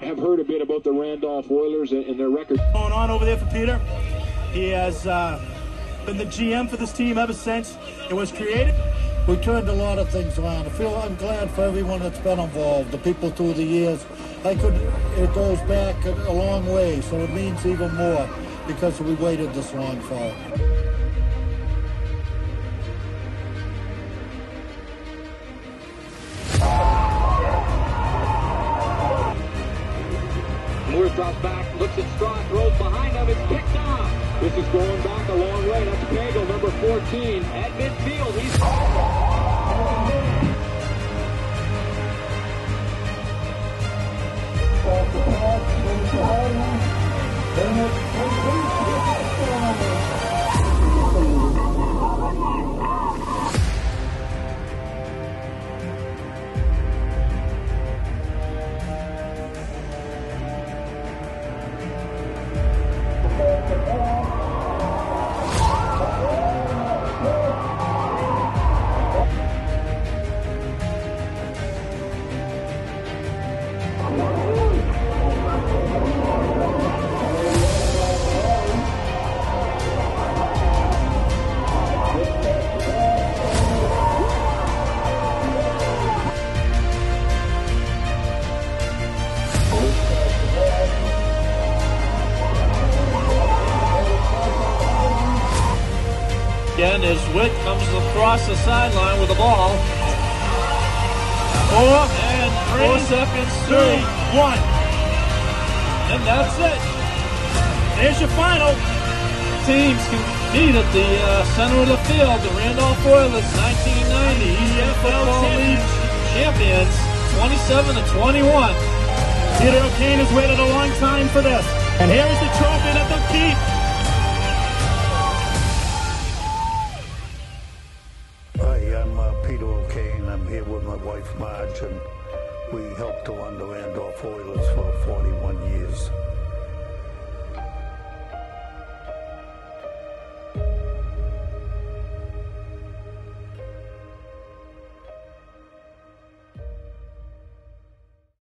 have heard a bit about the Randolph Oilers and, and their record. Going on over there for Peter. He has uh, been the GM for this team ever since it was created. We turned a lot of things around. I feel I'm glad for everyone that's been involved, the people through the years. I could, it goes back a, a long way, so it means even more because we waited this long for it. Drops back, looks at Straw, throws behind him, it's picked off. This is going back a long way. That's Pagel, number 14, at midfield. He's... Again, as Witt comes across the sideline with the ball. Four and four seconds Three, one. And that's it. There's your final. Teams can meet at the uh, center of the field. The Randolph Oilers, 1990 EFL League champions, 27 to 21. Peter O'Kane has waited a long time for this. And here is the trophy that they'll keep. Here with my wife Marge, and we helped to the Randolph Oilers for 41 years.